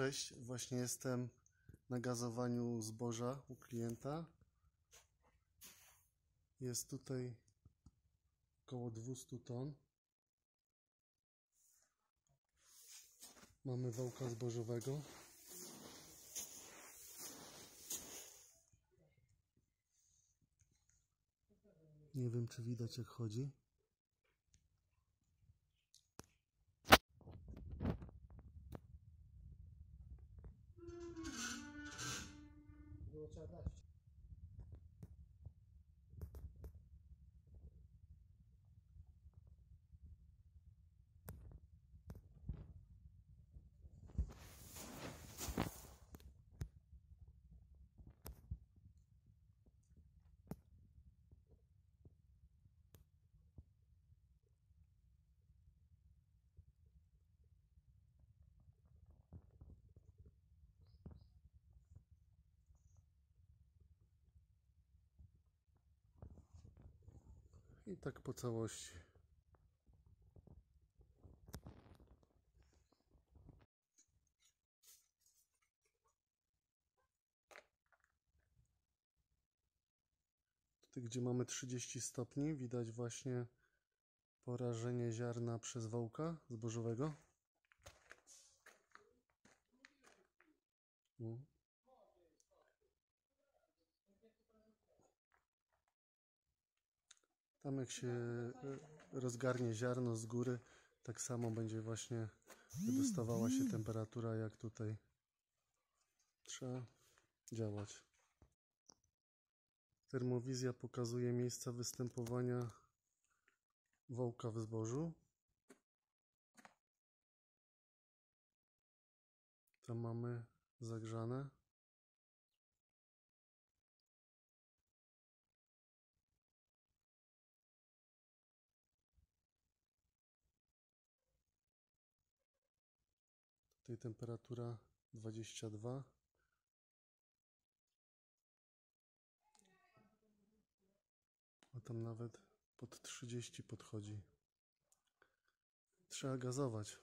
Cześć, właśnie jestem na gazowaniu zboża u klienta. Jest tutaj około 200 ton. Mamy wałka zbożowego. Nie wiem, czy widać jak chodzi. solidarności I tak po całości. Tutaj, gdzie mamy 30 stopni, widać właśnie porażenie ziarna przez wałka zbożowego. No. Tam jak się e, rozgarnie ziarno z góry, tak samo będzie właśnie wydostawała się temperatura jak tutaj. Trzeba działać. Termowizja pokazuje miejsca występowania wołka w zbożu. Tam mamy zagrzane. Tutaj temperatura 22. A tam nawet pod 30 podchodzi. Trzeba gazować.